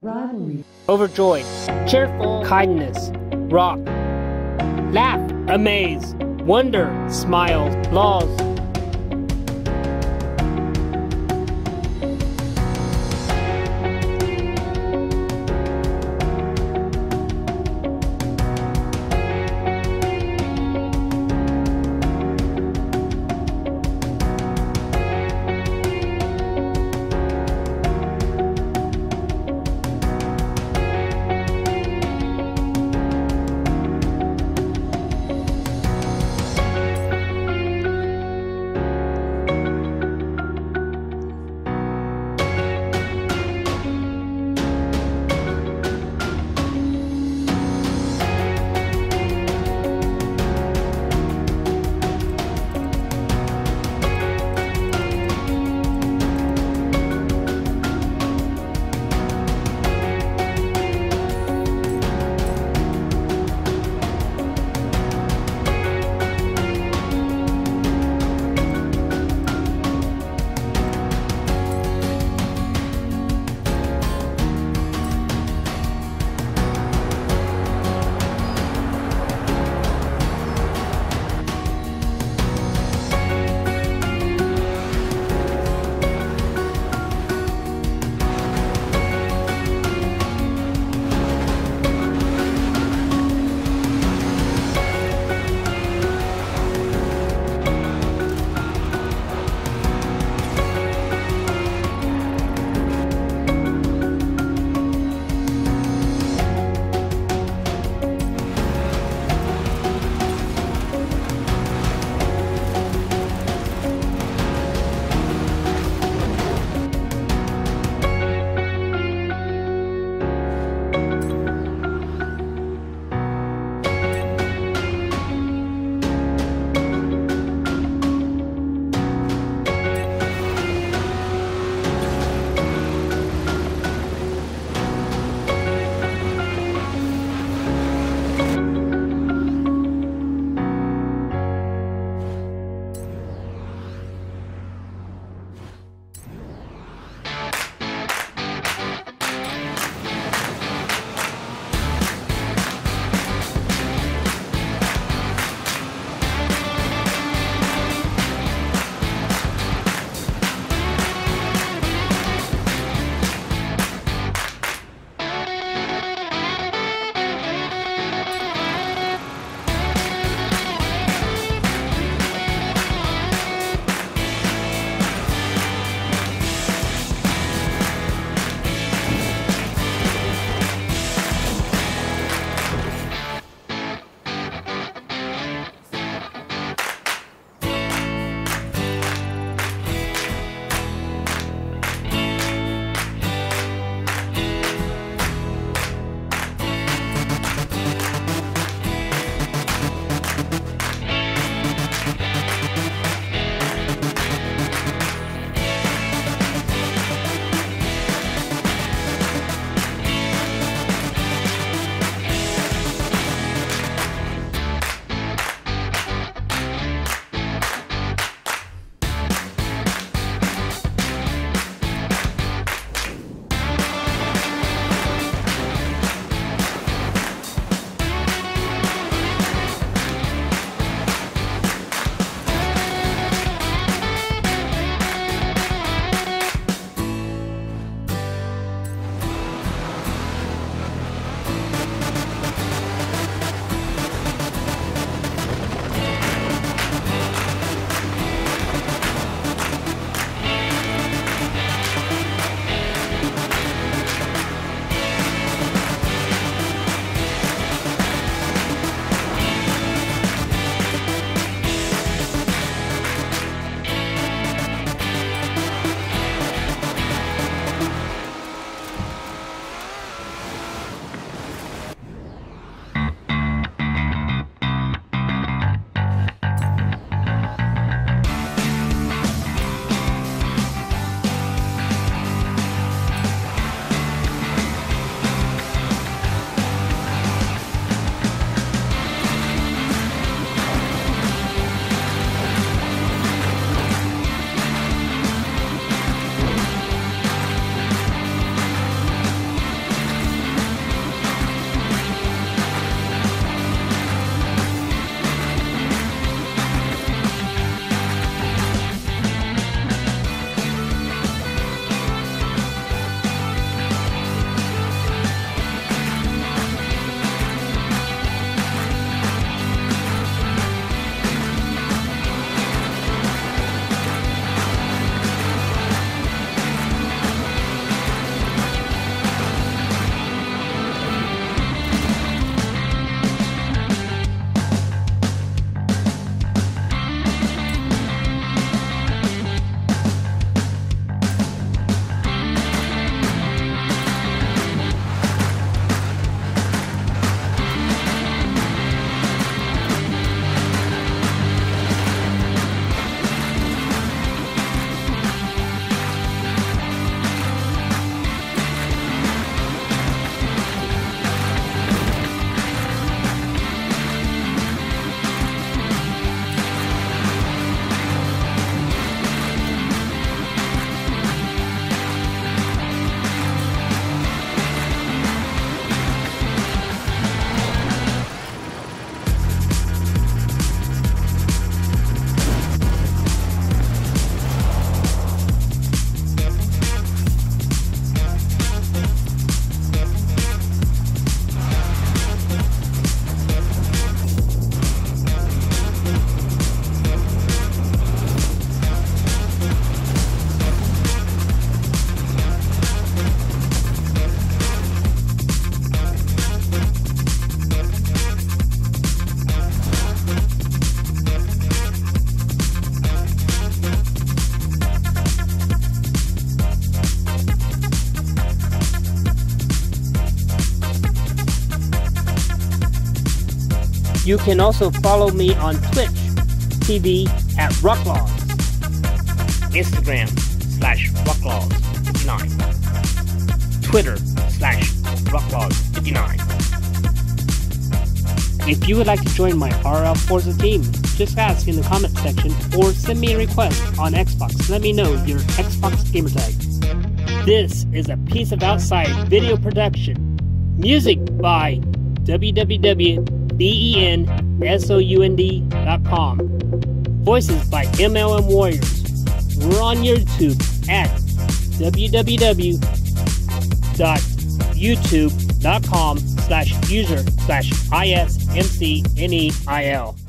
rivalry, overjoyed, cheerful, kindness, rock, laugh, amaze, wonder, smile, laws. You can also follow me on Twitch TV at ROCKlaws, Instagram slash ROCKlaws59, Twitter slash ROCKlaws59. If you would like to join my RL Forza team, just ask in the comment section or send me a request on Xbox. Let me know your Xbox gamertag. This is a piece of outside video production. Music by www.bensound.com. Voices by MLM Warriors. We're on YouTube at www.youtube.com slash user slash ismcneil.